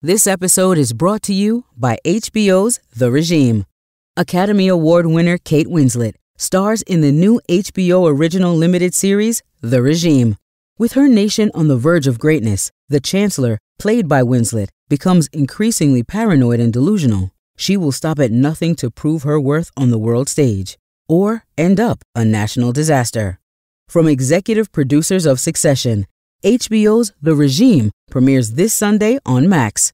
This episode is brought to you by HBO's The Regime. Academy Award winner Kate Winslet stars in the new HBO original limited series, The Regime. With her nation on the verge of greatness, the Chancellor, played by Winslet, becomes increasingly paranoid and delusional. She will stop at nothing to prove her worth on the world stage or end up a national disaster. From executive producers of Succession, HBO's The Regime premieres this Sunday on Max.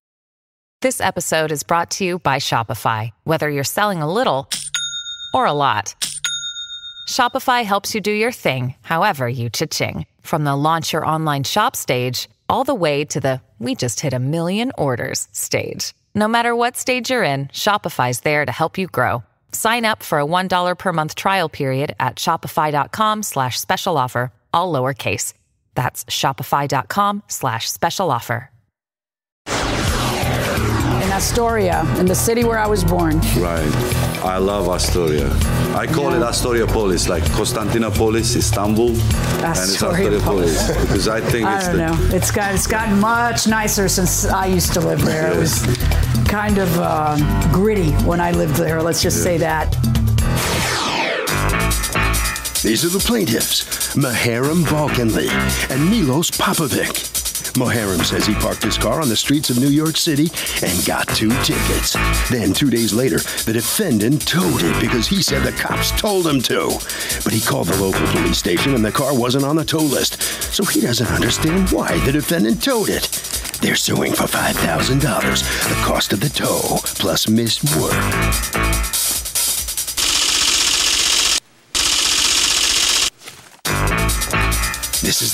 This episode is brought to you by Shopify. Whether you're selling a little or a lot, Shopify helps you do your thing, however you cha-ching. From the launch your online shop stage, all the way to the we just hit a million orders stage. No matter what stage you're in, Shopify's there to help you grow. Sign up for a $1 per month trial period at shopify.com slash special offer, all lowercase. That's shopify.com slash special offer. in Astoria, in the city where I was born. Right. I love Astoria. I call Yeah. it Astoriopolis, like Constantinopolis, Istanbul, and it's Astoriopolis. Astoriopolis because I think I it's don't the know. It's got it's gotten much nicer since I used to live there. It was kind of uh, gritty when I lived there. Let's just say that. These are the plaintiffs, Muharrem Balkanli and Milos Popovic. Muharrem says he parked his car on the streets of New York City and got two tickets. Then, two days later, the defendant towed it because he said the cops told him to. But he called the local police station and the car wasn't on the tow list, so he doesn't understand why the defendant towed it. They're suing for $5,000, the cost of the tow, plus missed work.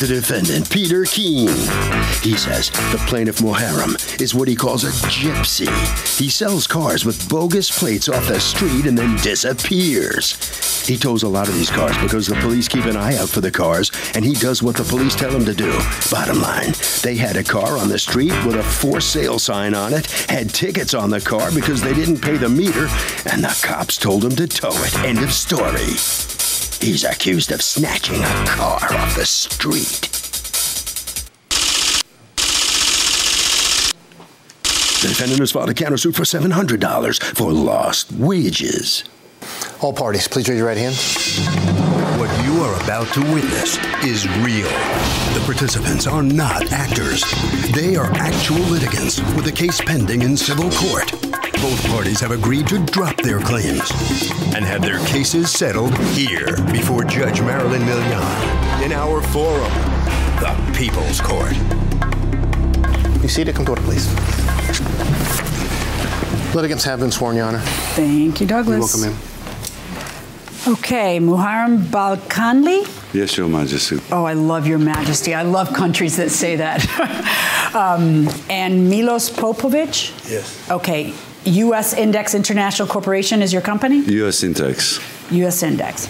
The defendant, Peter Keene. He says the plaintiff Muharrem is what he calls a gypsy. He sells cars with bogus plates off the street and then disappears. He tows a lot of these cars because the police keep an eye out for the cars, and he does what the police tell him to do. Bottom line, they had a car on the street with a for sale sign on it, had tickets on the car because they didn't pay the meter, and the cops told him to tow it. End of story. He's accused of snatching a car off the street. The defendant has filed a countersuit for $700 for lost wages. All parties, please raise your right hand. What you are about to witness is real. The participants are not actors. They are actual litigants with a case pending in civil court. Both parties have agreed to drop their claims and have their cases settled here before Judge Marilyn Milian in our forum, the People's Court. You seated? Come to order, please. Litigants have been sworn, Your Honor. Thank you, Douglas. You're welcome, ma'am. Okay, Muharrem Balkanli. yes, Your Majesty. Oh, I love your majesty. I love countries that say that. um, and Milos Popovic? Yes. Okay, U.S. Index International Corporation is your company? U.S. Index. U.S. Index.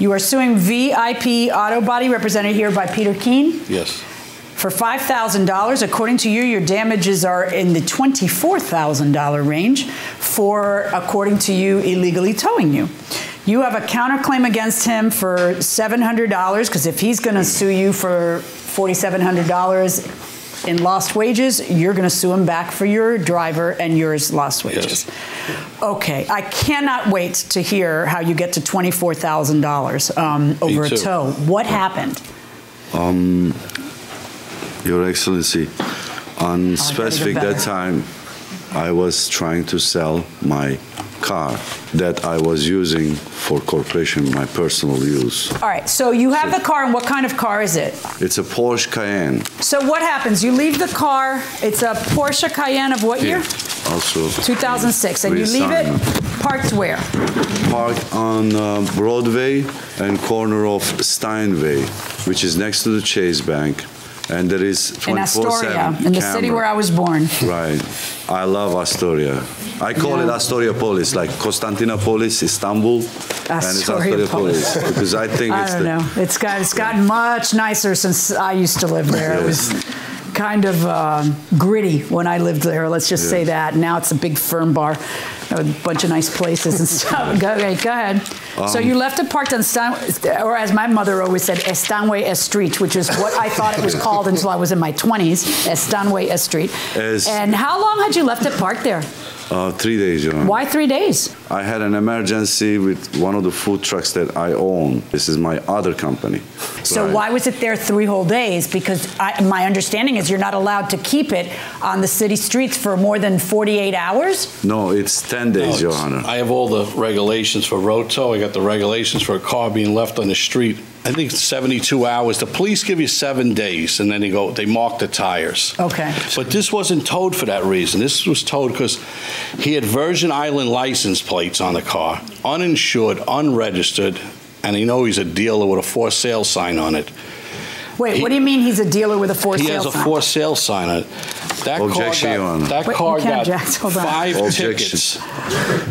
You are suing VIP Auto Body, represented here by Peter Keene, Yes. for $5,000. According to you, your damages are in the $24,000 range for, according to you, illegally towing you. You have a counterclaim against him for $700 because if he's going to sue you for $4,700 in lost wages, you're going to sue him back for your driver and yours lost wages. Okay, I cannot wait to hear how you get to $24,000 um, over a tow. What happened? Um, Your Excellency, on specific that time, I was trying to sell my car that I was using for corporation, my personal use. All right, so you have the car, and what kind of car is it? It's a Porsche Cayenne. So what happens? You leave the car. It's a Porsche Cayenne of what year? Also, 2006, and you leave it parked where? Parked on uh, Broadway and corner of Steinway, which is next to the Chase Bank. And there is 24/7 In Astoria, in the city where I was born. Right. I love Astoria. I call Yeah. it Astoriopolis, like Constantinopolis, Istanbul, and it's Astoriopolis. Astoriopolis because I think I it's don't the know. It's got it's gotten much nicer since I used to live there. It was kind of um gritty when I lived there. Let's just say that. Now it's a big firm bar, a bunch of nice places and stuff. go, okay, go ahead. so Um, you left it parked on Stan, or as my mother always said, Estanway Street, which is what I thought it was called until I was in my 20s, Estanway Street. And how long had you left it parked there? Uh, three days, Your Honor. Why three days? I had an emergency with one of the food trucks that I own. This is my other company. So Right. why was it there three whole days? Because I, my understanding is you're not allowed to keep it on the city streets for more than 48 hours. No, it's 10 days, No, Your Honor. I have all the regulations for road tow. I got the regulations for a car being left on the street. I think it's 72 hours. The police give you seven days, and then they go, they mark the tires. Okay. But this wasn't towed for that reason. This was towed because he had Virgin Island license plates on the car, uninsured, unregistered, and you know he's a dealer with a for sale sign on it. Wait, He- what do you mean he's a dealer with a for sale? sign? He has a for sale sign on it. That Objection, car Your Honor. got, that Wait, car you can't got object. Hold on. five Objection. tickets.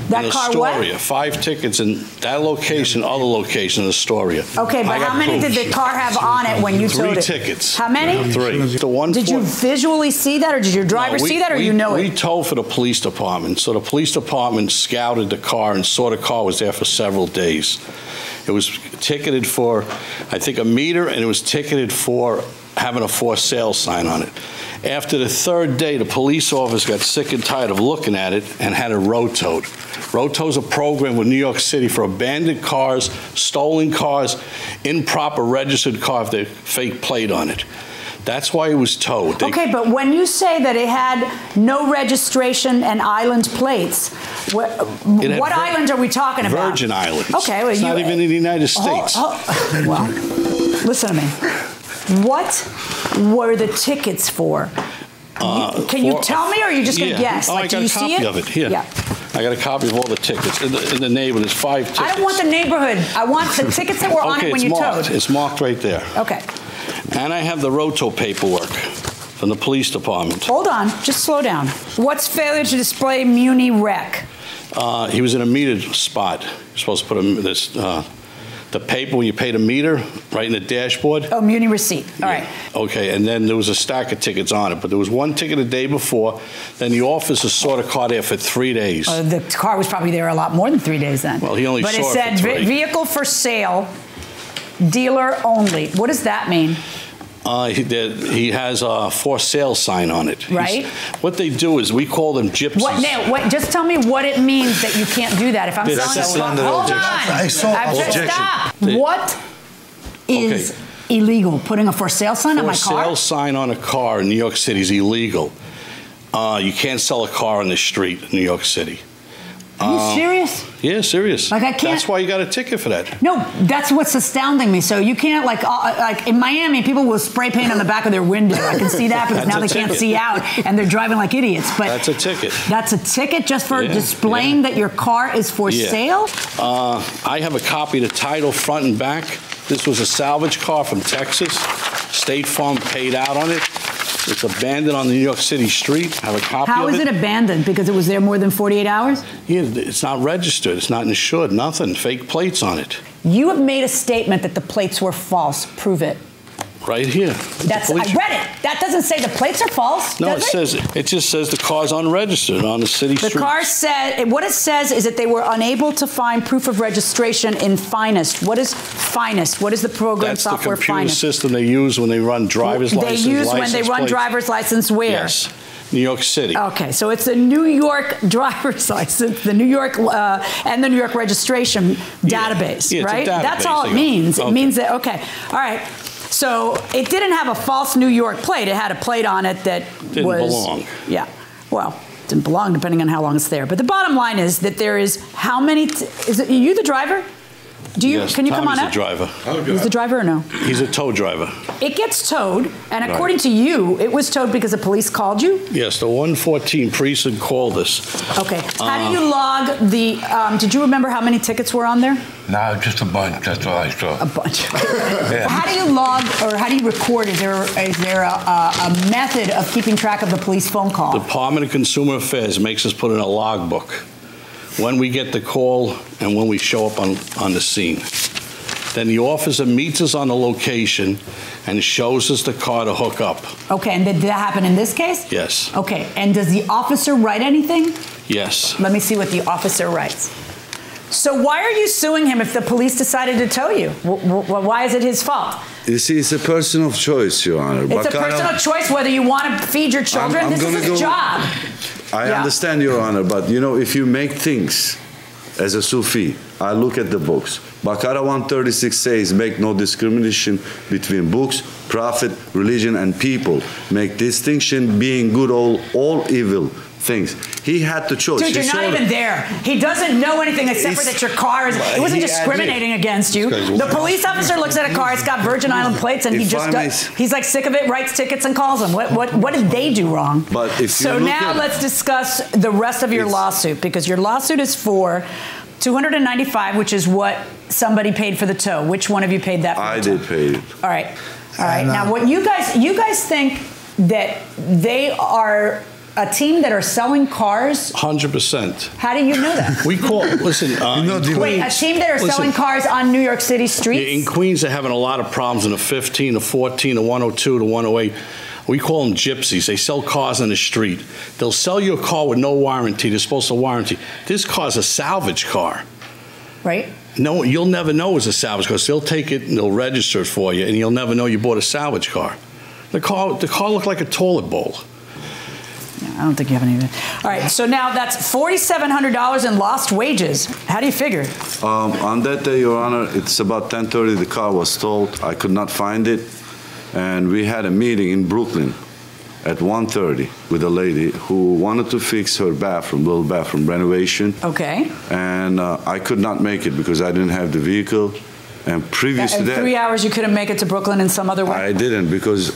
That in car what? Astoria, five tickets in that location, other location in Astoria. Okay, I but got how many did proof. the car have on it when you Three towed it? tickets. How many? Three. The one. Did you visually see that, or did your driver No, we- see that, or we- you know it? We it? tow for the police department, so the police department scouted the car and saw the car was there for several days. It was ticketed for, I think, a meter, and it was ticketed for having a for sale sign on it. After the third day, the police officer got sick and tired of looking at it and had it road towed. Road tow's a program with New York City for abandoned cars, stolen cars, improper registered car if they fake plate on it. That's why it was towed. They- Okay, but when you say that it had no registration and island plates, what, It had what Vir- island are we talking about? Virgin Islands. Okay, well, It's you, not even in the United States. Oh, oh, well, listen to me. What were the tickets for? You- Can you Uh, For- tell me, or are you just going to Yeah. guess? Oh, like, I got you a copy of it here. Yeah. I got a copy of all the tickets. In the, in the neighborhood, there's five tickets. I don't want the neighborhood. I want the tickets that were on it when you marked. towed. It's marked right there. Okay, And I have the roto paperwork from the police department. hold on. Just slow down. What's failure to display Muni rec? Uh, he was in a metered spot. You're supposed to put a, this, uh, the paper when you paid the meter right in the dashboard. Oh, Muni receipt. All right. Okay, and then there was a stack of tickets on it, but there was one ticket the day before. Then the officer saw the car there for three days. Uh, the car was probably there a lot more than three days then. Well, he only But it saw it said for "Ve- three." vehicle for sale, dealer only. What does that mean? Uh, he, he has a for sale sign on it. He's- Right. what they do is we call them gypsies. What now? What? Just tell me what it means that you can't do that. If I'm That's selling a car, under hold objection. on. I saw I've just- objection. Stop. The- What is illegal? Putting a for sale sign on my car? For sale sign on a car in New York City is illegal. Uh, you can't sell a car on the street in New York City. Are you serious? Yeah, serious. Like, I can't- That's why you got a ticket for that. No, that's what's astounding me. So you can't like uh, like in Miami, people will spray paint on the back of their window. I can see that because now they can't see out and they're driving like idiots. But That's a ticket. That's a ticket just for Yeah, displaying yeah. that your car is for Yeah. sale. Uh, I have a copy of the title front and back. This was a salvage car from Texas. State Farm paid out on it. It's abandoned on the New York City street. I have a copy How of is it abandoned? Because it was there more than 48 hours? Yeah, it's not registered. It's not insured. Nothing. Fake plates on it. You have made a statement that the plates were false. Prove it. Right here. That's I read it. That doesn't say the plates are false. No, does it says it just says the car's unregistered on the city The street. The car said what it says is that they were unable to find proof of registration in Finest. What is Finest? What is the program That's the software computer Finest? system they use when they run driver's they license. use when they license run plates. driver's license where? Yes, New York City. Okay, so it's the New York driver's license, the New York uh, and the New York registration Yeah. database, Yeah, a right? That's all it means. It means that okay, all right. So it didn't have a false New York plate. It had a plate on it that Didn't was belong. Yeah, well, it didn't belong depending on how long it's there. But the bottom line is that there is how many? T- is it are you the driver? Do you? Yes, can you come on Tommy's up? the driver. He's the driver or no? He's a tow driver. It gets towed, and according to you, it was towed because the police called you. Yes, the 114 precinct called us. Okay. How do Uh. you log the? Um, did you remember how many tickets were on there? No, just a bunch. That's all I saw. A bunch. How do you log or how do you record? Is there is there a, a, a method of keeping track of the police phone call? The Department of Consumer Affairs makes us put in a logbook when we get the call and when we show up on, on the scene. Then the officer meets us on the location and shows us the car to hook up. Okay, and did that happen in this case? Yes. Okay, and does the officer write anything? Yes. Let me see what the officer writes. So why are you suing him if the police decided to tow you? W- w- why is it his fault? You see, it's a personal choice, Your Honor. It's a Baqarah- personal choice whether you want to feed your children. I'm this is gonna his go- job. I Yeah. understand, Your Honor, but you know, if you make things as a Sufi, I look at the books. Baqarah 136 says, make no discrimination between books, prophet, religion, and people. Make distinction being good, all, all evil things. He had to choose. Dude, you're not even the- there. He doesn't know anything except for that your car is. It wasn't discriminating against you. The police officer looks at a car. It's got Virgin Island plates, and he If just does, he's like sick of it. Writes tickets and calls them. What what what did they do wrong? But if you so look now at- let's discuss the rest of your lawsuit because your lawsuit is for. 295, which is what somebody paid for the tow. Which one of you paid that? For I the tow? did pay it. All right. All right. And, uh, now, what you guys you guys think that they are a team that are selling cars? 100%. How do you know that? We call, listen, uh, You know, in the- Wait, a team that are listen, selling cars on New York City Yeah, streets? In Queens, they're having a lot of problems in the 15, the 14, the 102, the 108. We call them gypsies. They sell cars on the street. They'll sell you a car with no warranty. They're supposed to warranty. This car's a salvage car. right? No, you'll never know it's a salvage car. 'cause They'll take it and they'll register it for you, and you'll never know you bought a salvage car. The car, the car looked like a toilet bowl. I don't think you have any of it. All right, so now that's $4,700 in lost wages. How do you figure? Um, on that day, Your Honor, it's about 10:30. The car was stalled. I could not find it, and we had a meeting in Brooklyn at 1:30 with a lady who wanted to fix her bathroom, little bathroom renovation, Okay. and uh, I could not make it because I didn't have the vehicle. And previous to that, three hours, you couldn't make it to Brooklyn in some other way? I didn't because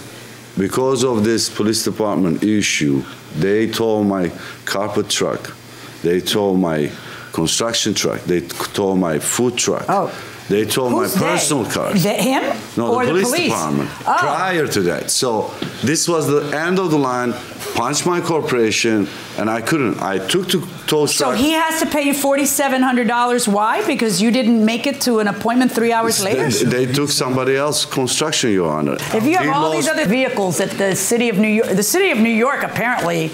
because of this police department issue, they tore my carpet truck, they tore my construction truck, they tore my food truck. Oh. They my Who's they? personal. The- him? No, or the police, police? department. Oh. Prior to that, so this was the end of the line. Punched my corporation, and I couldn't. I took to tow So truck. he has to pay you $4,700. Why? Because you didn't make it to an appointment three hours later? They, they took somebody else construction, Your Honor. If you have He all these other vehicles that the city of New York, the city of New York apparently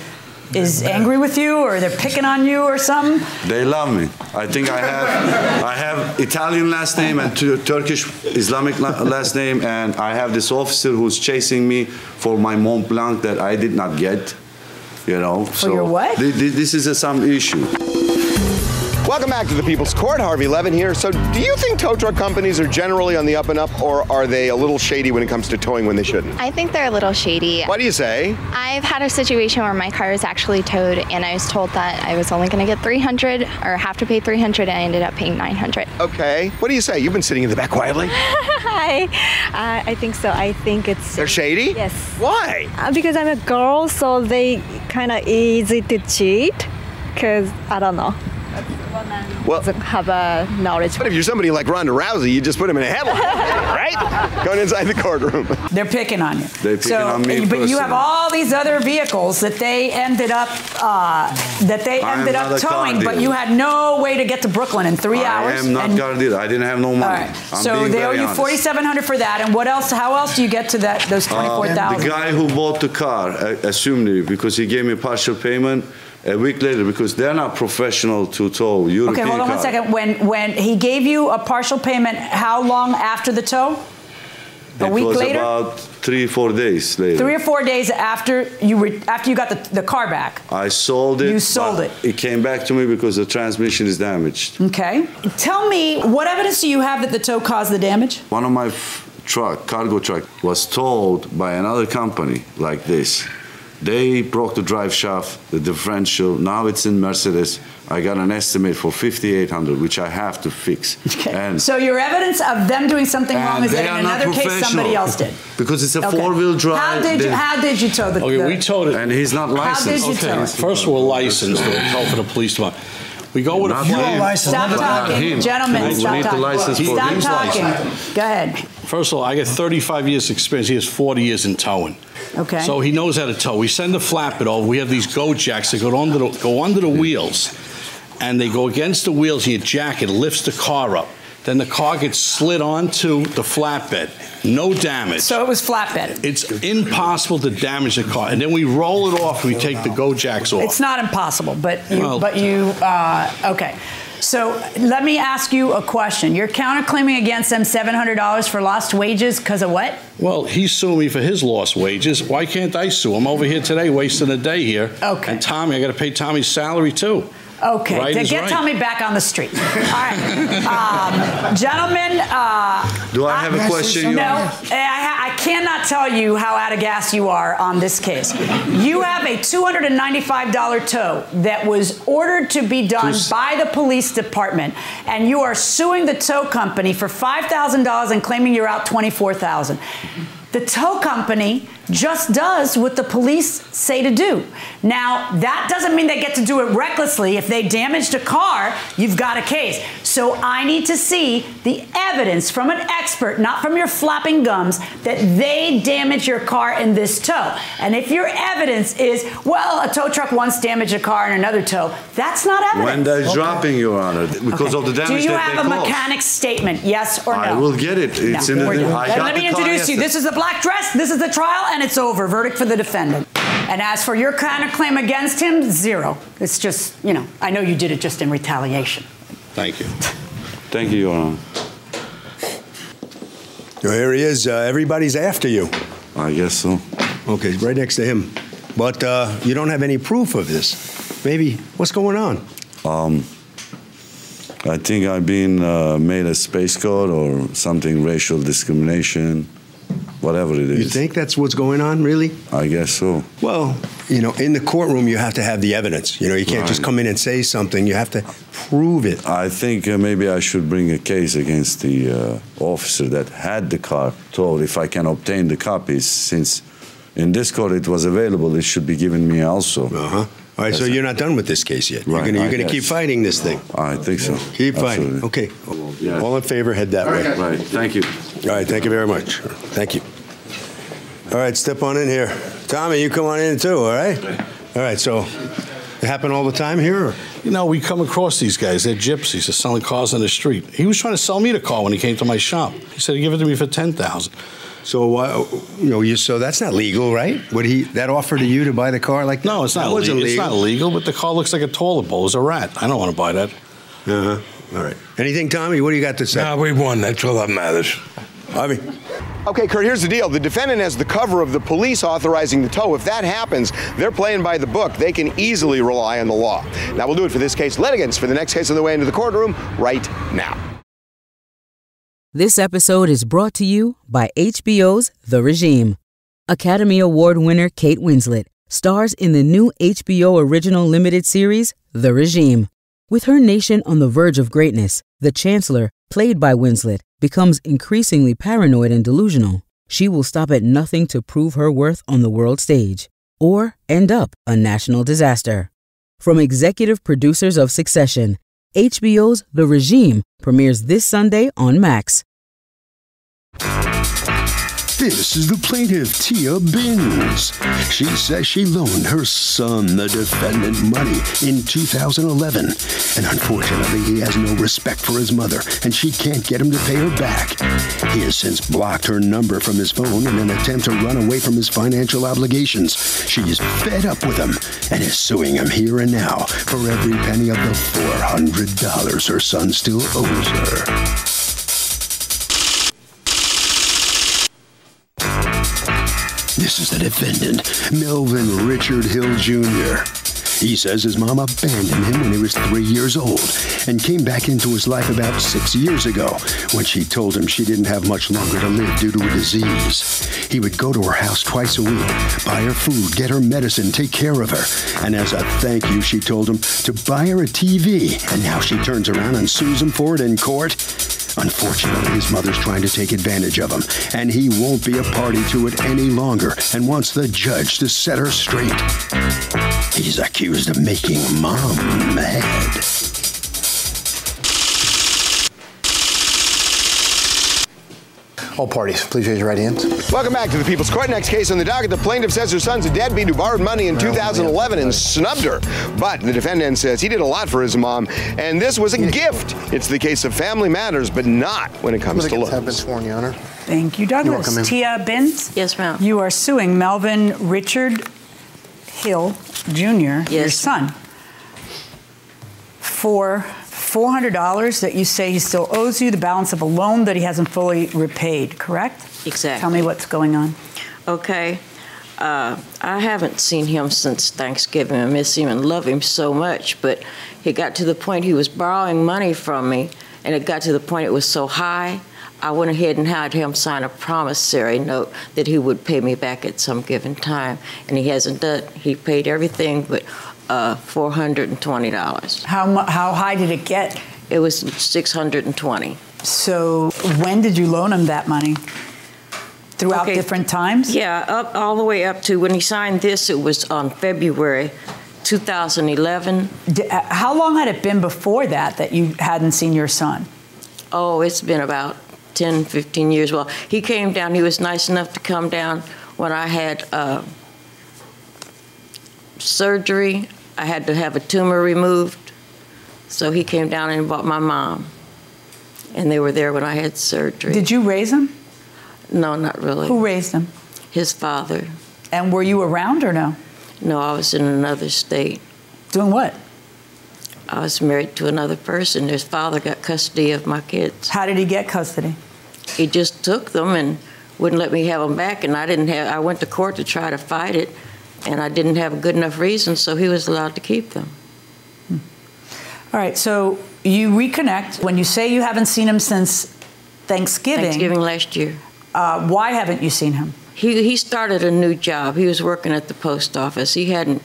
is angry with you or they're picking on you or something. They love me. I think I have I have Italian last name and Tur- Turkish Islamic last name, and I have this officer who's chasing me for my Mont Blanc that I did not get. You know, for your what? thi- thi- this is a, some issue. Welcome back to the People's Court. Harvey Levin here. So, do you think tow truck companies are generally on the up and up, or are they a little shady when it comes to towing when they shouldn't? I think they're a little shady. What do you say? I've had a situation where my car is actually towed, and I was told that I was only going to get 300 or have to pay 300, and I ended up paying 900. Okay. What do you say? You've been sitting in the back quietly. Hi. Uh, I think so. I think it's. They're shady? Yes. Why? Uh, because I'm a girl, so they kind of easy to cheat. Because I don't know. Well, Doesn't have a knowledge. but if you're somebody like Ronda Rousey, you just put him in a headlock, right? Going inside the courtroom. They're picking on you. They're picking so, on me But you have all these other vehicles that they ended up uh, that they I ended up towing, but you had no way to get to Brooklyn in three hours. I am not and- car dealer. I didn't have no money. All right. I'm so being they owe you forty-seven hundred for that, and what else? How else do you get to that? Those Uh, the guy who bought the car uh, assumed it because he gave me partial payment a week later because they're not professional to tow European Okay, hold on one car. second. When when he gave you a partial payment, how long after the tow? A it week was later? about three, four days later. Three or four days after you re- after you got the, the car back. I sold it. You sold it. It came back to me because the transmission is damaged. Okay. Tell me what evidence do you have that the tow caused the damage? One of my f- truck, cargo truck, was towed by another company like this. They broke the drive shaft, the differential. Now it's in Mercedes. I got an estimate for 5,800, which I have to fix. Okay. And so your evidence of them doing something wrong is that in another case somebody else did. because it's a Okay. four-wheel drive. How did you they- how did you tow the? Okay, the- we towed it. and he's not licensed. did you tow Okay, it? first we're licensed to tow for the police department. We go with a Not flag. him. license. Stop talking, gentlemen. Stop need the talking. license stop talking. Go ahead. First of all, I got 35 years experience. He has 40 years in towing. Okay. So he knows how to tow. We send the flatbed over. We have these go jacks that go under the, go under the wheels, and they go against the wheels. And your jack it lifts the car up. Then the car gets slid onto the flatbed. No damage. So it was flatbed. It's impossible to damage the car. And then we roll it off, we take the go jacks off. It's not impossible, but you, Well- but you, uh, okay. So let me ask you a question. You're counterclaiming against them $700 for lost wages because of what? Well, he's suing me for his lost wages. Why can't I sue? I'm over here today wasting a day here. Okay. And Tommy, I got to pay Tommy's salary too. Okay, Right to get right. Tommy back on the street. All right, um, gentlemen. Uh, Do I have a question, No, I, I cannot tell you how out of gas you are on this case. You have a $295 tow that was ordered to be done Two- by the police department, and you are suing the tow company for $5,000 and claiming you're out 24,000. The tow company just does what the police say to do. Now, that doesn't mean they get to do it recklessly. If they damaged a car, you've got a case. So I need to see the evidence from an expert, not from your flapping gums, that they damaged your car in this tow. And if your evidence is, well, a tow truck once damaged a car in another tow, that's not evidence. When they're dropping, Your Honor, because Okay. of the damage Do you that have they a caused. mechanic's statement, yes or no? I will get it. It's in the- we're. I Let, got let me the introduce you. This is the black dress, this is the trial, and it's over. Verdict for the defendant. And as for your counterclaim against him, zero. It's just, you know, I know you did it just in retaliation. Thank you. Thank you, Your Honor. Oh, here he is. Uh, everybody's after you. I guess so. Okay, right next to him. But uh, you don't have any proof of this. Maybe what's going on? Um, I think I've been uh, made a space code or something, racial discrimination, whatever it is. You think that's what's going on, really? I guess so. Well, you know, in the courtroom, you have to have the evidence. You know, you can't just come in and say something. You have to prove it. I think uh, maybe I should bring a case against the uh, officer that had the car towed if I can obtain the copies, since in this court it was available, it should be given me also. Uh huh. All right, so you're not done with this case yet. You're Right, gonna, you're gonna keep fighting this thing. Oh, I think so. Keep fighting. Okay. Yeah. All in favor, head that way. Right, thank you. All right, thank you very much. Thank you. All right, step on in here. Tommy, you come on in too, all right? All right, so it happen all the time here? Or? You know, we come across these guys. They're gypsies. They're selling cars on the street. He was trying to sell me the car when he came to my shop. He said he'd give it to me for ten thousand. So why, you know, you, so that's not legal, right? Would he, that offer to you to buy the car like No, it's not wasn't legal. It's not legal, but the car looks like a toilet bowl. It's a rat. I don't want to buy that. Uh-huh. All right. Anything, Tommy? What do you got to say? Nah, we won. That's all that matters. Harvey? Okay, Curt, here's the deal. The defendant has the cover of the police authorizing the tow. If that happens, they're playing by the book. They can easily rely on the law. Now, we'll do it for this case. Litigants for the next case on the way into the courtroom right now. This episode is brought to you by HBO's The Regime. Academy Award winner Kate Winslet stars in the new HBO original limited series, The Regime. With her nation on the verge of greatness, the Chancellor, played by Winslet, becomes increasingly paranoid and delusional. She will stop at nothing to prove her worth on the world stage or end up a national disaster. From executive producers of Succession, HBO's The Regime premieres this Sunday on Max. This is the plaintiff, Tia Binns. She says she loaned her son, the defendant, money in 2011. And unfortunately, he has no respect for his mother, and she can't get him to pay her back. He has since blocked her number from his phone in an attempt to run away from his financial obligations. She is fed up with him and is suing him here and now for every penny of the $400 her son still owes her. This is the defendant, Melvin Richard Hill Jr. He says his mom abandoned him when he was three years old and came back into his life about six years ago when she told him she didn't have much longer to live due to a disease. He would go to her house twice a week, buy her food, get her medicine, take care of her. And as a thank you, she told him to buy her a TV. And now she turns around and sues him for it in court. Unfortunately, his mother's trying to take advantage of him, and he won't be a party to it any longer and wants the judge to set her straight. He's accused of making mom mad. All parties, please raise your right hands. Welcome back to the People's Court. Next case on the docket. The plaintiff says her son's a deadbeat who borrowed money in 2011 and snubbed her. But the defendant says he did a lot for his mom, and this was a gift. It's the case of family matters, but not when it comes to Litigants have been sworn, Your Honor. Thank you, You're Douglas. welcome. Tia Binns? Yes, ma'am. You are suing Melvin Richard Hill Jr., your son, for $400 that you say he still owes you, the balance of a loan that he hasn't fully repaid, correct? Exactly. Tell me what's going on. Okay. Uh, I haven't seen him since Thanksgiving. I miss him and love him so much, but he got to the point he was borrowing money from me, and it got to the point it was so high. I went ahead and had him sign a promissory note that he would pay me back at some given time, and he hasn't done. He paid everything but uh, four hundred and twenty dollars. How how high did it get? It was six hundred and twenty. So when did you loan him that money? Throughout Okay. different times? Yeah, up all the way up to when he signed this. It was on February 2011. D- uh, How long had it been before that that you hadn't seen your son? Oh, it's been about 10, 15 years. Well, he came down. He was nice enough to come down when I had uh, surgery. I had to have a tumor removed. So he came down and bought my mom. And they were there when I had surgery. Did you raise him? No, not really. Who raised him? His father. And were you around or no? No, I was in another state. Doing what? I was married to another person. His father got custody of my kids. How did he get custody? He just took them and wouldn't let me have them back, and I didn't have. I went to court to try to fight it, and I didn't have a good enough reason, so he was allowed to keep them. All right, so you reconnect. When you say you haven't seen him since Thanksgiving, Thanksgiving last year. Uh, why haven't you seen him? He he started a new job. He was working at the post office. He hadn't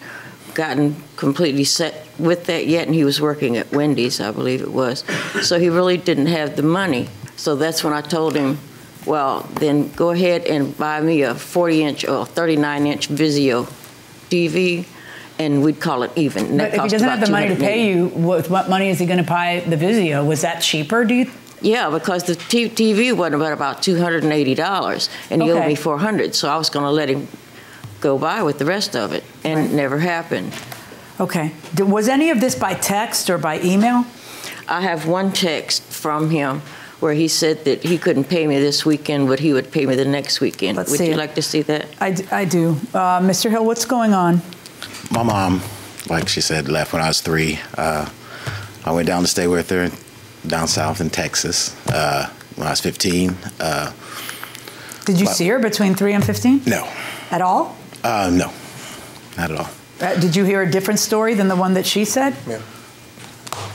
gotten completely set with that yet, and he was working at Wendy's, I believe it was. So he really didn't have the money. So that's when I told him, well, then go ahead and buy me a 40-inch or 39-inch Vizio TV, and we'd call it even. But if he doesn't have the money to pay $280. you, with what money is he going to buy the Vizio? Was that cheaper? Do you? Yeah, because the TV wasn't about about two hundred and eighty dollars, and he owed me four hundred. So I was going to let him go by with the rest of it, and it never happened. Okay. Was any of this by text or by email? I have one text from him where he said that he couldn't pay me this weekend, but he would pay me the next weekend. Let's would see you it. like to see that? I, d- I do. Uh, Mr. Hill, what's going on? My mom, like she said, left when I was three. Uh, I went down to stay with her down south in Texas uh, when I was 15. Uh, Did you Well- see her between 3 and 15? no, At all? uh, no, not at all. Uh, did you hear a different story than the one that she said?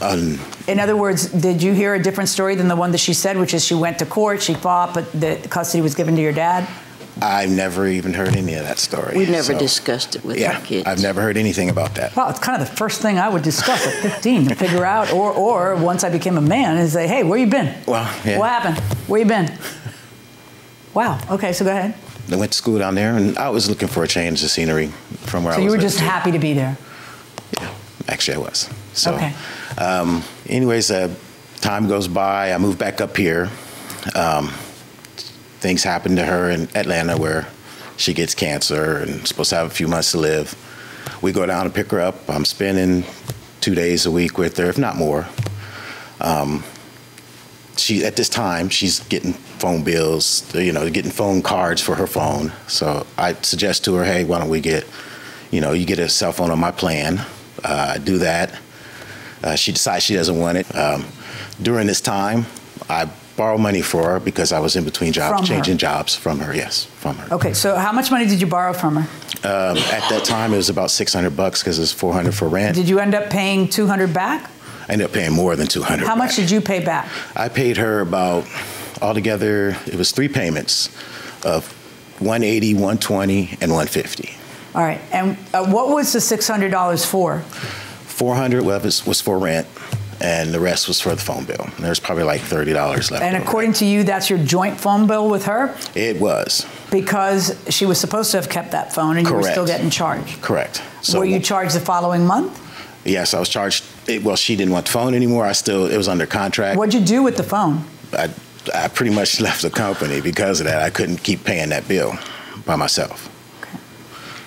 Um, In other words, did you hear a different story than the one that she said, which is she went to court, she fought, but the custody was given to your dad? I've never even heard any of that story. We've never so- discussed it with Yeah, our kids. I've never heard anything about that. Well, it's kind of the first thing I would discuss at 15 to figure out, or, or once I became a man, is say, hey, where you been? Well, yeah. What happened? Where you been? Wow. Okay, so go ahead. I went to school down there, and I was looking for a change of scenery from where So I was. So you were just to. happy to be there. Yeah, actually, I was. So, Okay. um, anyways, uh, time goes by. I move back up here. Um, things happen to her in Atlanta where she gets cancer and supposed to have a few months to live. We go down to pick her up. I'm spending two days a week with her, if not more. Um, she at this time she's getting phone bills, you know, getting phone cards for her phone. So I suggest to her, hey, why don't we get, you know, you get a cell phone on my plan. Uh, do that. Uh, she decides she doesn't want it. Um, during this time, I borrow money for her because I was in between jobs, From her? changing jobs from her. Yes, from her. Okay, so how much money did you borrow from her? Um, at that time, it was about 600 bucks because it's 400 for rent. Did you end up paying 200 back? I ended up paying more than 200. How much did you pay back? I paid her about altogether. It was three payments of 180, 120, and 150. All right, and uh, what was the $600 for? 400 was was for rent, and the rest was for the phone bill. There's probably like $30 left. And according to you, that's your joint phone bill with her? it was Because she was supposed to have kept that phone and you were still getting charged. correct. were you charged the following month? Yes, I was charged. It, well, she didn't want the phone anymore. I still it was under contract. What'd you do with the phone? I, I pretty much left the company because of that. I couldn't keep paying that bill by myself. Okay.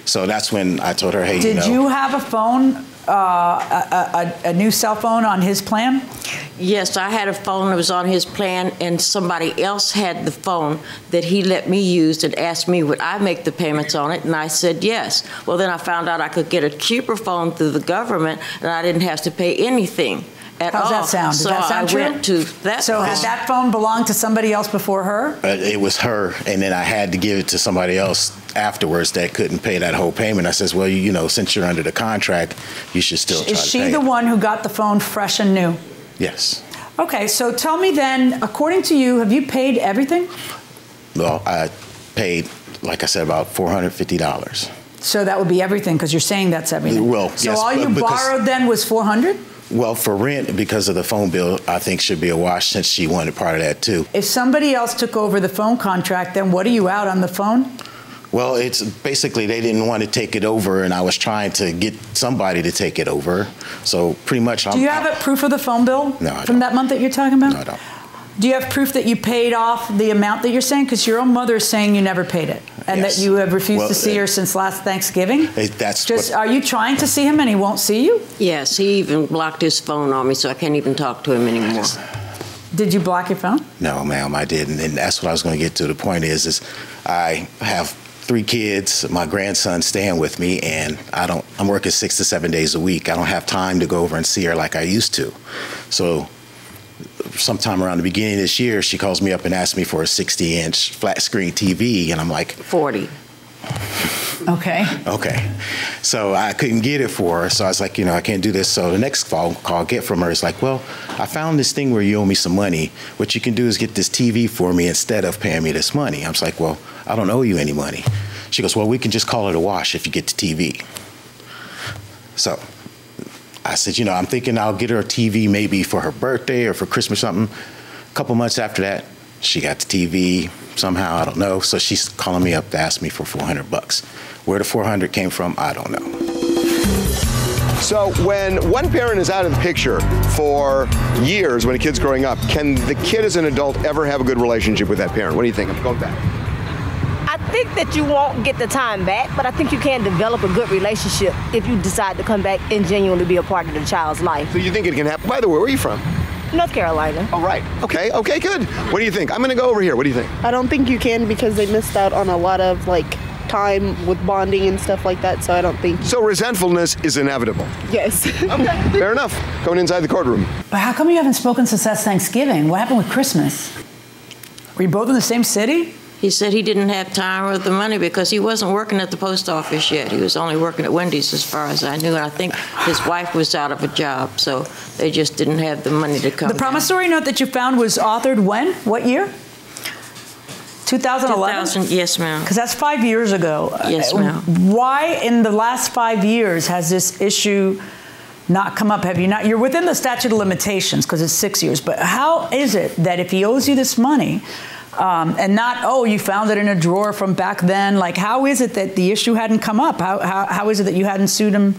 So that's when I told her, hey, Did you know. you have a phone, uh, a, a, a new cell phone on his plan? Yes, I had a phone that was on his plan, and somebody else had the phone that he let me use and asked me would I make the payments on it, and I said yes. Well, then I found out I could get a cheaper phone through the government, and I didn't have to pay anything at How's all. that sound? Does so that sound I true? went to that. So had that phone belonged to somebody else before her? Uh, it was her, and then I had to give it to somebody else afterwards that couldn't pay that whole payment. I says, well, you, you know, since you're under the contract, you should still try Is to she pay. the it. one who got the phone fresh and new? Yes. Okay, so tell me then, according to you, have you paid everything? Well, I paid, like I said, about four hundred fifty dollars. So that would be everything, because you're saying that's everything. Well, so yes, all you but borrowed then was 400? Well, for rent, because of the phone bill, I think should be a wash since she wanted part of that too. If somebody else took over the phone contract, then what are you out on the phone? Well, it's basically they didn't want to take it over, and I was trying to get somebody to take it over. So pretty much, I'm. Do you have a proof of the phone bill No, I from that month that you're talking about? No, I don't. Do you have proof that you paid off the amount that you're saying? Because your own mother is saying you never paid it, and Yes. that you have refused Well, to see uh, her since last Thanksgiving. That's Just, what, are you trying to see him and he won't see you? Yes, he even blocked his phone on me, so I can't even talk to him anymore. Did you block your phone? no, ma'am, I didn't, and that's what I was going to get to. The point is, is I have three kids, my grandson staying with me, and I don't. I'm working six to seven days a week. I don't have time to go over and see her like I used to. So. Sometime around the beginning of this year, she calls me up and asks me for a 60 inch flat screen TV, and I'm like, 40. Okay. Okay. So I couldn't get it for her. So I was like, you know, I can't do this. So the next phone call I get from her is like, well, I found this thing where you owe me some money. What you can do is get this TV for me instead of paying me this money. I was like, well, I don't owe you any money. She goes, well, we can just call it a wash if you get the TV. So I said, you know, I'm thinking I'll get her a TV maybe for her birthday or for Christmas or something. A couple months after that, she got the TV somehow, I don't know. So she's calling me up to ask me for 400 bucks. Where the 400 came from, I don't know. So when one parent is out of the picture for years when a kid's growing up, can the kid as an adult ever have a good relationship with that parent? What do you think? Back. I think that you won't get the time back, but I think you can develop a good relationship if you decide to come back and genuinely be a part of the child's life. So you think it can happen? By the way, where are you from? North Carolina. All right. Okay, okay, good. What do you think? I'm going to go over here. What do you think? I don't think you can because they missed out on a lot of like time with bonding and stuff like that. So I don't think. So resentfulness is inevitable. Yes. okay. Fair enough. Going inside the courtroom. But how come you haven't spoken since last Thanksgiving? What happened with Christmas? Were you both in the same city? He said he didn't have time or the money because he wasn't working at the post office yet. He was only working at Wendy's, as far as I knew. And I think his wife was out of a job, so they just didn't have the money to come. The promissory note that you found was authored when? What year? 2011? 2000, yes, ma'am. Because that's five years ago. Yes, ma'am. Why, in the last five years, has this issue not come up? Have you not? You're within the statute of limitations because it's six years. But how is it that if he owes you this money, um, and not oh you found it in a drawer from back then, like how is it that the issue hadn't come up? How how, how is it that you hadn't sued him?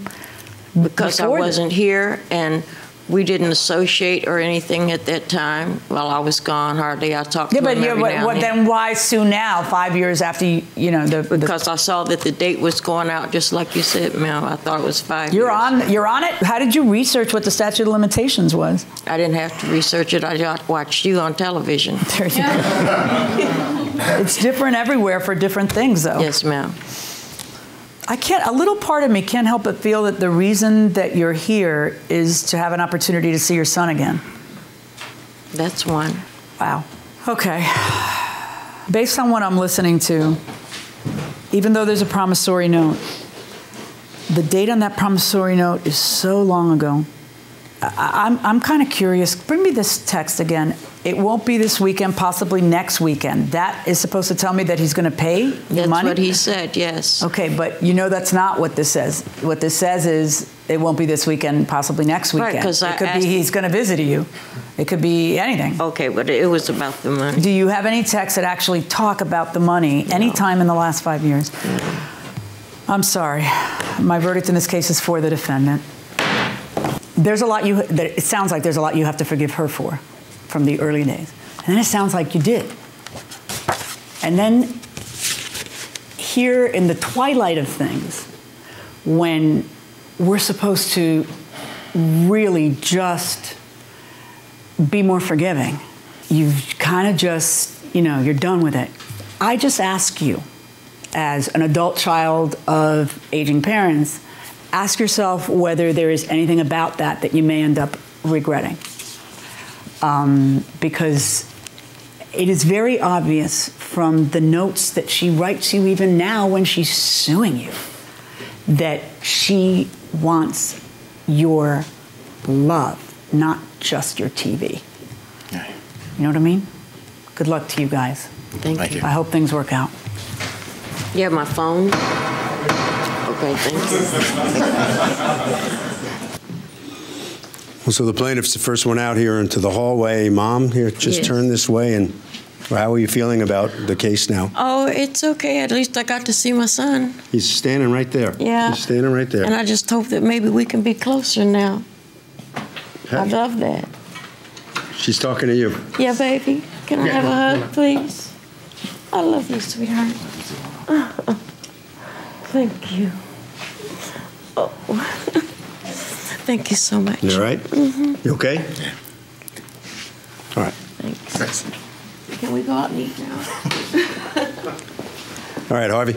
because I wasn't here and we didn't associate or anything at that time while I was gone. Hardly I talked Yeah, to but him yeah, but now what, and then. then why sue now? Five years after you, you know the, the Because I saw that the date was going out, just like you said, ma'am. I thought it was 5 You're years. on. You're on it. How did you research what the statute of limitations was? I didn't have to research it. I just watched you on television. There you go. it's different everywhere for different things, though. Yes, ma'am. I can't. A little part of me can't help but feel that the reason that you're here is to have an opportunity to see your son again. That's one. Wow. Okay. Based on what I'm listening to, even though there's a promissory note, the date on that promissory note is so long ago. I'm, I'm kind of curious. Bring me this text again. It won't be this weekend, possibly next weekend. That is supposed to tell me that he's going to pay the That's money? what he said, yes. Okay, but you know that's not what this says. What this says is it won't be this weekend, possibly next weekend. Right, weekend. 'cause I it could be he's going to visit you. It could be anything. Okay, but it was about the money. Do you have any texts that actually talk about the money any time in the last five years? I'm sorry. My verdict in this case is for the defendant. There's a lot you. That it sounds like there's a lot you have to forgive her for, from the early days. And then it sounds like you did. And then here in the twilight of things, when we're supposed to really just be more forgiving, you've kind of just, you know, you're done with it. I just ask you, as an adult child of aging parents, ask yourself whether there is anything about that that you may end up regretting. Um, because it is very obvious from the notes that she writes you even now when she's suing you that she wants your love, not just your TV. You know what I mean? Good luck to you guys. Thank Thank you. you. I hope things work out. You have my phone? Okay, thank Well, so the plaintiff's the first one out here into the hallway. Mom, here, just Yes. turn this way. And how are you feeling about the case now? Oh, it's okay. At least I got to see my son. He's standing right there. Yeah. He's standing right there. And I just hope that maybe we can be closer now. I love that. She's talking to you. Yeah, baby. Can I have a hug, please? I love you, sweetheart. Thank you. Oh. Thank you so much. You all right? Mhm. You okay? Yeah. All right. Thanks. Can we go out and eat now? All right, Harvey.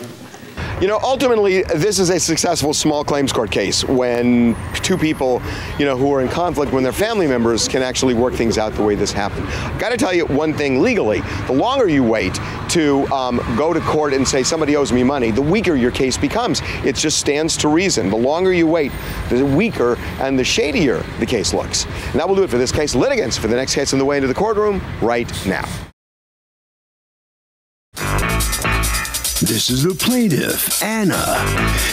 You know, ultimately, this is a successful small claims court case when two people, you know, who are in conflict, when their family members can actually work things out the way this happened. Got to tell you one thing legally: the longer you wait to um, go to court and say somebody owes me money, the weaker your case becomes. It just stands to reason. The longer you wait, the weaker and the shadier the case looks. And that will do it for this case. Litigants for the next case on the way into the courtroom right now. This is the plaintiff, Anna.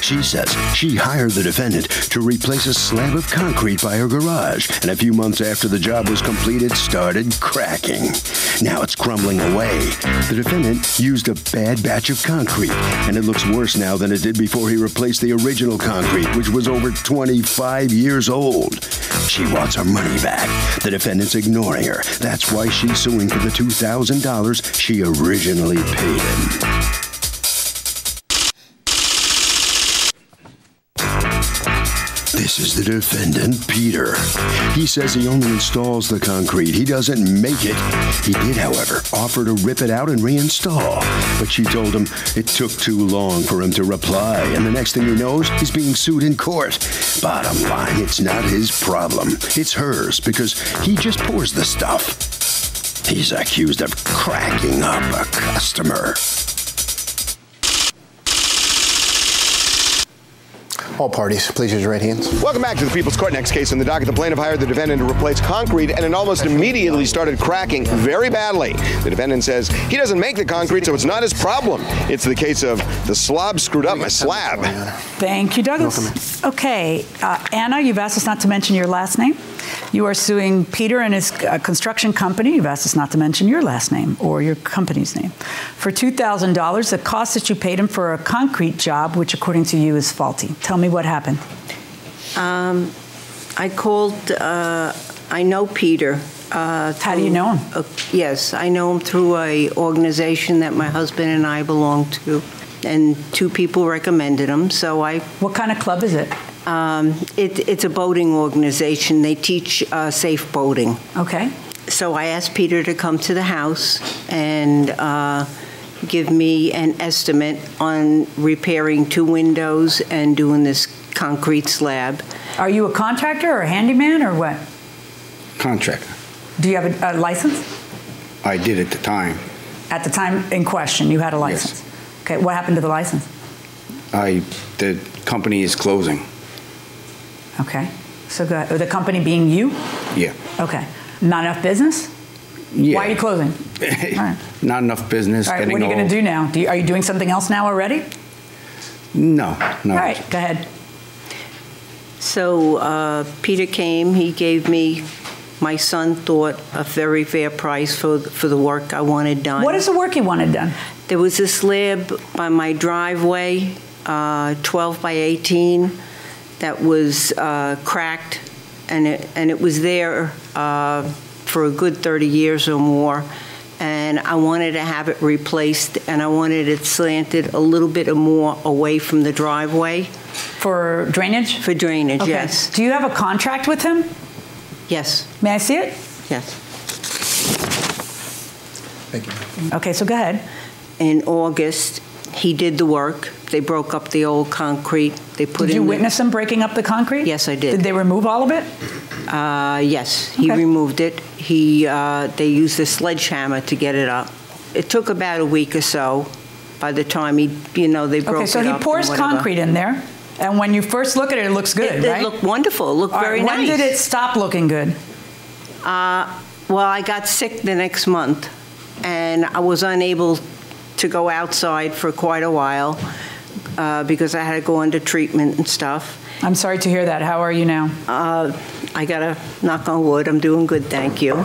She says she hired the defendant to replace a slab of concrete by her garage, and a few months after the job was completed, started cracking. Now it's crumbling away. The defendant used a bad batch of concrete, and it looks worse now than it did before he replaced the original concrete, which was over 25 years old. She wants her money back. The defendant's ignoring her. That's why she's suing for the $2,000 she originally paid him. This is the defendant, Peter. He says he only installs the concrete. He doesn't make it. He did, however, offer to rip it out and reinstall. But she told him it took too long for him to reply. And the next thing he knows, he's being sued in court. Bottom line, it's not his problem. It's hers because he just pours the stuff. He's accused of cracking up a customer. All parties, please use your right hands. Welcome back to the People's Court. Next case in the docket. The plaintiff hired the defendant to replace concrete, and it almost immediately started cracking very badly. The defendant says he doesn't make the concrete, so it's not his problem. It's the case of the slob screwed up my slab. Thank you, Douglas. Okay, uh, Anna, you've asked us not to mention your last name. You are suing Peter and his uh, construction company. You've asked us not to mention your last name or your company's name for $2,000, the cost that you paid him for a concrete job, which according to you is faulty. Tell me what happened. Um, I called, uh, I know Peter. Uh, How do you know him? Uh, yes, I know him through a organization that my husband and I belong to. And two people recommended him, so I. What kind of club is it? Um, it it's a boating organization. They teach uh, safe boating. Okay. So I asked Peter to come to the house and uh, give me an estimate on repairing two windows and doing this concrete slab. Are you a contractor or a handyman or what? Contractor. Do you have a, a license? I did at the time. At the time in question, you had a license. Yes. Okay, what happened to the license? I the company is closing. Okay, so go ahead. the company being you? Yeah. Okay, not enough business? Yeah. Why are you closing? All right. Not enough business. All right, what are you going to do now? Do you, are you doing something else now already? No, no. All right, go ahead. So uh, Peter came. He gave me, my son thought, a very fair price for for the work I wanted done. What is the work you wanted done? There was a slab by my driveway, uh, 12 by 18, that was uh, cracked, and it and it was there uh, for a good 30 years or more. and I wanted to have it replaced, and I wanted it slanted a little bit more away from the driveway. For drainage? For drainage, Okay. yes. Do you have a contract with him? Yes. May I see it? Yes. Thank you. Okay, so go ahead. In August, he did the work. They broke up the old concrete. They put Did in you the- witness them breaking up the concrete? Yes, I did. Did they remove all of it? Uh, yes, he removed it. He, uh, they used a sledgehammer to get it up. It took about a week or so. By the time he, you know, they broke Okay, so it he pours concrete in there, and when you first look at it, it looks good, It, it right? looked wonderful. It looked All right, very when nice. When did it stop looking good? Uh, well, I got sick the next month, and I was unable to go outside for quite a while uh, because I had to go under treatment and stuff. I'm sorry to hear that. How are you now? Uh, I got to knock on wood. I'm doing good, thank you.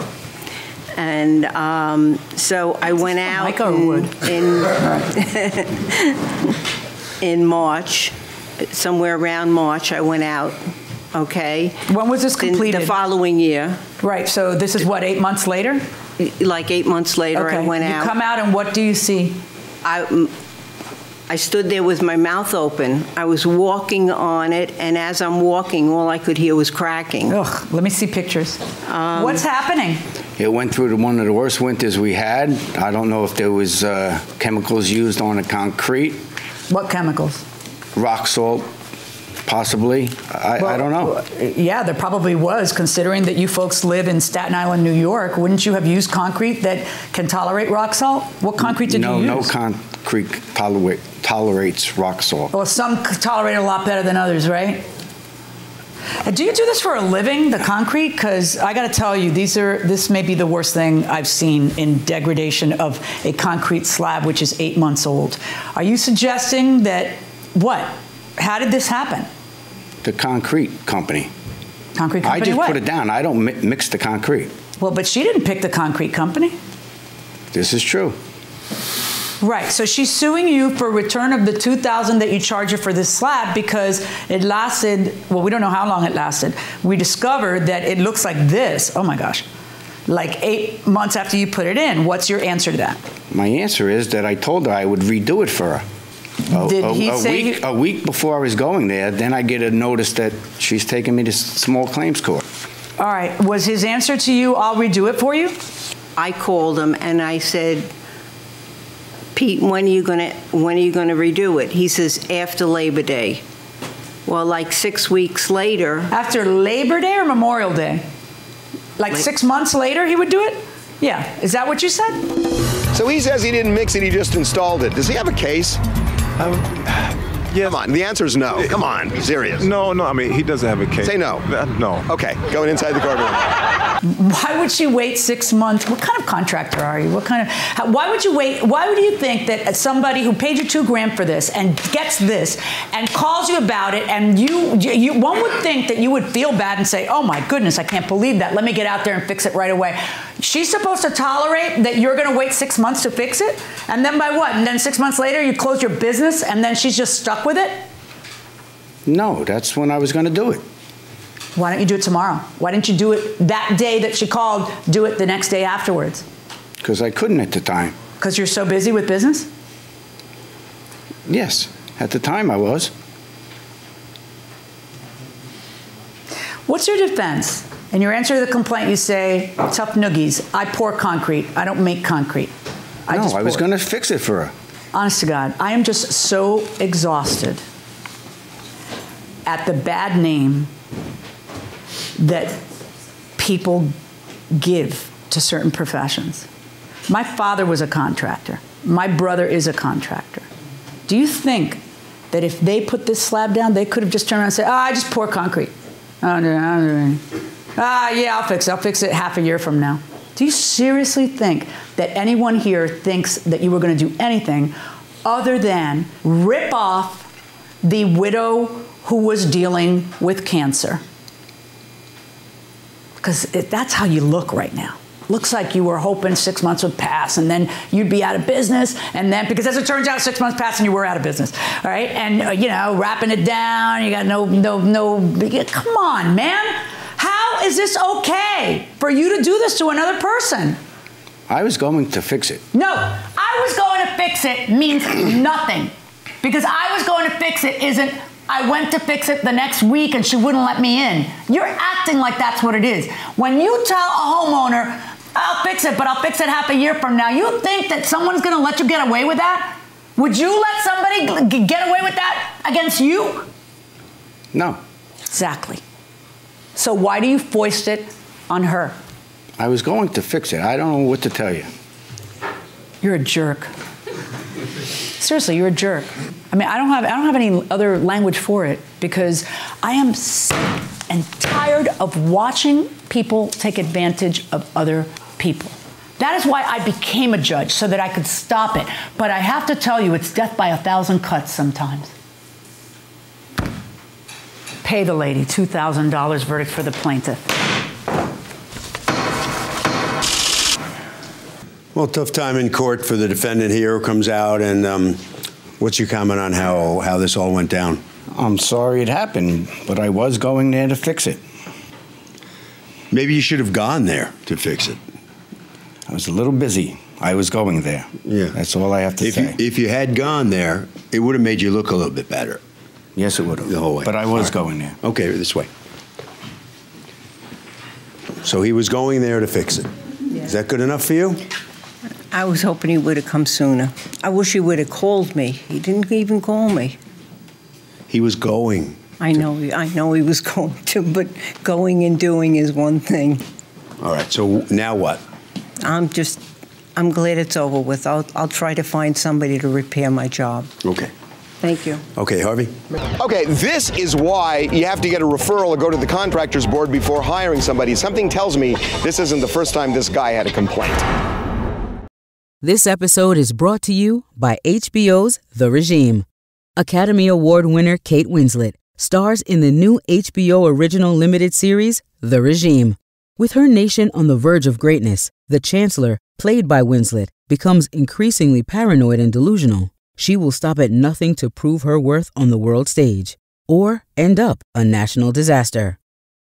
And um, so I went out or in, wood? in, in March, somewhere around March. I went out. Okay. When was this The- completed? The following year. Right. So this is what eight months later. Like eight months later, okay. I went you out. You come out, and what do you see? I, I stood there with my mouth open. I was walking on it, and as I'm walking, all I could hear was cracking. Ugh, let me see pictures. Um, What's happening? It went through the, one of the worst winters we had. I don't know if there was uh, chemicals used on the concrete, What chemicals? rock salt, possibly. I, I don't know. Yeah, there probably was, considering that you folks live in Staten Island, New York. Wouldn't you have used concrete that can tolerate rock salt? What concrete did no, you no use? concrete tolerate, tolerates rock salt. well, some tolerate it a lot better than others, right? Do you do this for a living, the concrete? Because I got to tell you, these are this may be the worst thing I've seen in degradation of a concrete slab, which is eight months old. Are you suggesting that what? How did this happen? The concrete company. Concrete company. I just what? put it down. I don't mi- mix the concrete. Well, but she didn't pick the concrete company. This is true. Right. So she's suing you for return of the 2000 that you charge her for this slab because it lasted, well, we don't know how long it lasted. We discovered that it looks like this. Oh my gosh. Like 8 months after you put it in. What's your answer to that? My answer is that I told her I would redo it for her. A, Did a- he a say week, he- a week before I was going there, then I get a notice that she's taking me to s- small claims court. All right. Was his answer to you, I'll redo it for you? I called him and I said, Pete, when are you gonna when are you gonna redo it? He says after Labor Day. Well, like six weeks later. After Labor Day or Memorial Day? Like Like- six months later, he would do it? Yeah. Is that what you said? So he says he didn't mix it, he just installed it. Does he have a case? Yeah. Come on, the answer is no. Come on, be serious. No, no, I mean, he doesn't have a case. Say no. Uh, no. Okay, going inside the courtroom. Why would she wait six months? What kind of contractor are you? What kind of? how- Why would you wait? Why would you think that somebody who paid you two grand for this and gets this and calls you about it and you, you, one would think that you would feel bad and say, "Oh my goodness, I can't believe that. Let me get out there and fix it right away." She's supposed to tolerate that you're going to wait six months to fix it, and then by what? And then six months later, you close your business, and then she's just stuck with it. No, that's when I was going to do it. Why don't you do it tomorrow? Why didn't you do it that day that she called? Do it the next day afterwards. Because I couldn't at the time. Because you're so busy with business? Yes, at the time I was. What's your defense? In your answer to the complaint, you say, tough noogies, I pour concrete. I don't make concrete. I no, I was going to fix it for her. Honest to God, I am just so exhausted at the bad name that people give to certain professions. My father was a contractor. My brother is a contractor. Do you think that if they put this slab down, they could have just turned around and said, oh, I just pour concrete? Oh, no, no, no. Ah, yeah, I'll fix it. I'll fix it half a year from now. Do you seriously think that anyone here thinks that you were going to do anything other than rip off the widow who was dealing with cancer? Because that's how you look right now. Looks like you were hoping six months would pass and then you'd be out of business. And then, because as it turns out, six months passed and you were out of business. All right. And, uh, you know, wrapping it down, you got no, no, no. Come on, man. Is this okay for you to do this to another person? I was going to fix it. No, I was going to fix it means nothing. Because I was going to fix it isn't I went to fix it the next week and she wouldn't let me in. You're acting like that's what it is. When you tell a homeowner, I'll fix it, but I'll fix it half a year from now, you think that someone's going to let you get away with that? Would you let somebody g- get away with that against you? No. Exactly. So why do you foist it on her? I was going to fix it. I don't know what to tell you. You're a jerk. Seriously, you're a jerk. I mean, I don't have I don't have any other language for it because I am sick and tired of watching people take advantage of other people. That is why I became a judge so that I could stop it. But I have to tell you, it's death by a thousand cuts sometimes. Pay the lady $2,000 verdict for the plaintiff. Well, tough time in court for the defendant here who comes out, and um, what's your comment on how, how this all went down? I'm sorry it happened, but I was going there to fix it. Maybe you should have gone there to fix it. I was a little busy. I was going there. Yeah. That's all I have to If say. you, if you had gone there, it would have made you look a little bit better. Yes, it would have. The whole way. But I was All right. going there. Okay, this way. So he was going there to fix it. Is that good enough for you? I was hoping he would have come sooner. I wish he would have called me. He didn't even call me. He was going. I know, I know he was going to, but going and doing is one thing. All right, so now what? I'm just, I'm glad it's over with. I'll, I'll try to find somebody to repair my job. Okay. Thank you. Okay, Harvey? Okay, this is why you have to get a referral or go to the contractors board before hiring somebody. Something tells me this isn't the first time this guy had a complaint. This episode is brought to you by HBO's The Regime. Academy Award winner Kate Winslet stars in the new HBO original limited series, The Regime. With her nation on the verge of greatness, the Chancellor, played by Winslet, becomes increasingly paranoid and delusional. She will stop at nothing to prove her worth on the world stage or end up a national disaster.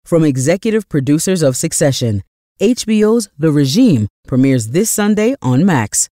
From executive producers of Succession, HBO's The Regime premieres this Sunday on Max.